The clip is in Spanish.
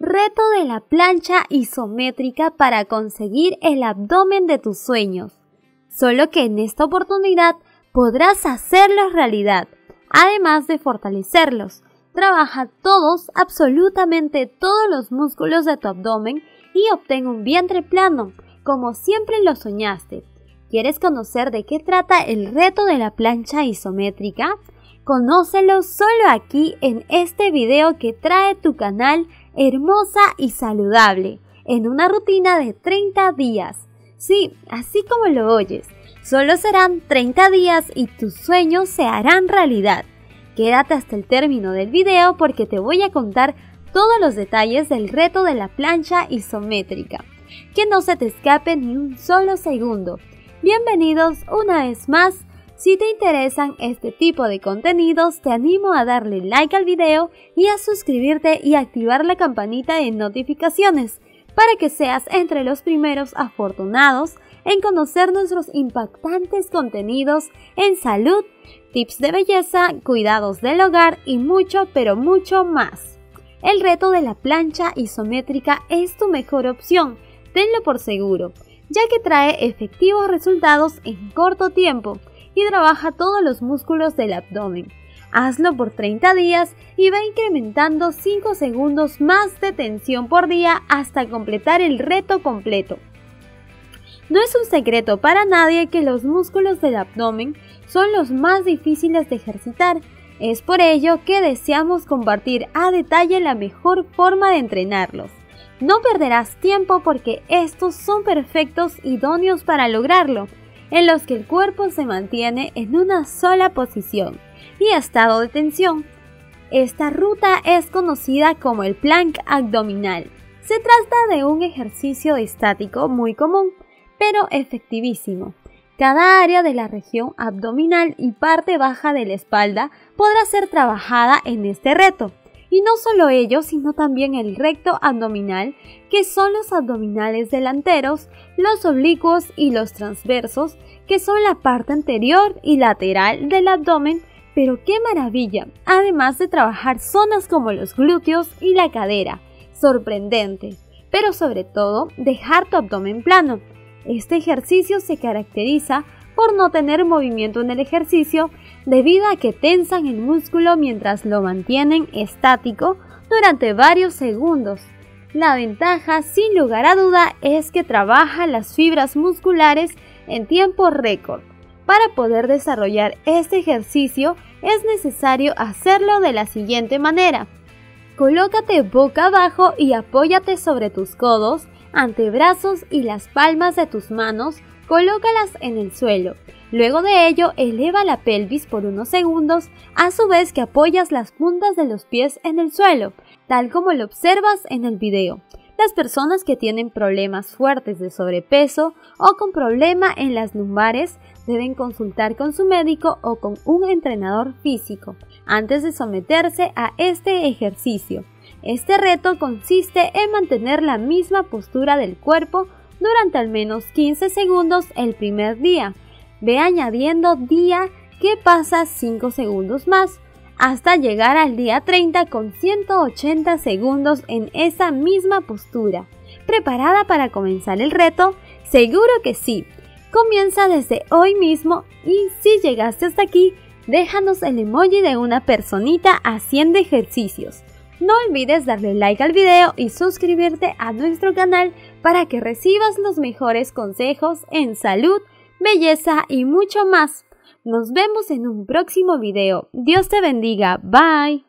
Reto de la plancha isométrica para conseguir el abdomen de tus sueños. Solo que en esta oportunidad podrás hacerlos realidad, además de fortalecerlos. Trabaja todos, absolutamente todos los músculos de tu abdomen y obtén un vientre plano, como siempre lo soñaste. ¿Quieres conocer de qué trata el reto de la plancha isométrica? Conócelo solo aquí en este video que trae tu canal hermosa y saludable, en una rutina de 30 días. Sí, así como lo oyes, solo serán 30 días y tus sueños se harán realidad. Quédate hasta el término del video porque te voy a contar todos los detalles del reto de la plancha isométrica. Que no se te escape ni un solo segundo. Bienvenidos una vez más si te interesan este tipo de contenidos, te animo a darle like al video y a suscribirte y activar la campanita de notificaciones para que seas entre los primeros afortunados en conocer nuestros impactantes contenidos en salud, tips de belleza, cuidados del hogar y mucho, pero mucho más. El reto de la plancha isométrica es tu mejor opción, tenlo por seguro, ya que trae efectivos resultados en corto tiempo y trabaja todos los músculos del abdomen. Hazlo por 30 días y va incrementando 5 segundos más de tensión por día hasta completar el reto completo. No es un secreto para nadie que los músculos del abdomen son los más difíciles de ejercitar. Es por ello que deseamos compartir a detalle la mejor forma de entrenarlos. No perderás tiempo porque estos son perfectos idóneos para lograrlo en los que el cuerpo se mantiene en una sola posición y estado de tensión. Esta ruta es conocida como el plank abdominal. Se trata de un ejercicio estático muy común, pero efectivísimo. Cada área de la región abdominal y parte baja de la espalda podrá ser trabajada en este reto. Y no solo ello, sino también el recto abdominal, que son los abdominales delanteros, los oblicuos y los transversos, que son la parte anterior y lateral del abdomen, pero qué maravilla, además de trabajar zonas como los glúteos y la cadera, sorprendente, pero sobre todo dejar tu abdomen plano. Este ejercicio se caracteriza por no tener movimiento en el ejercicio debido a que tensan el músculo mientras lo mantienen estático durante varios segundos. La ventaja, sin lugar a duda, es que trabaja las fibras musculares en tiempo récord. Para poder desarrollar este ejercicio es necesario hacerlo de la siguiente manera. Colócate boca abajo y apóyate sobre tus codos, antebrazos y las palmas de tus manos colócalas en el suelo. Luego de ello, eleva la pelvis por unos segundos, a su vez que apoyas las puntas de los pies en el suelo, tal como lo observas en el video. Las personas que tienen problemas fuertes de sobrepeso o con problema en las lumbares deben consultar con su médico o con un entrenador físico antes de someterse a este ejercicio. Este reto consiste en mantener la misma postura del cuerpo durante al menos 15 segundos el primer día. Ve añadiendo día que pasa 5 segundos más hasta llegar al día 30 con 180 segundos en esa misma postura. ¿Preparada para comenzar el reto? Seguro que sí. Comienza desde hoy mismo y si llegaste hasta aquí, déjanos el emoji de una personita haciendo ejercicios. No olvides darle like al video y suscribirte a nuestro canal para que recibas los mejores consejos en salud, belleza y mucho más. Nos vemos en un próximo video. Dios te bendiga. Bye.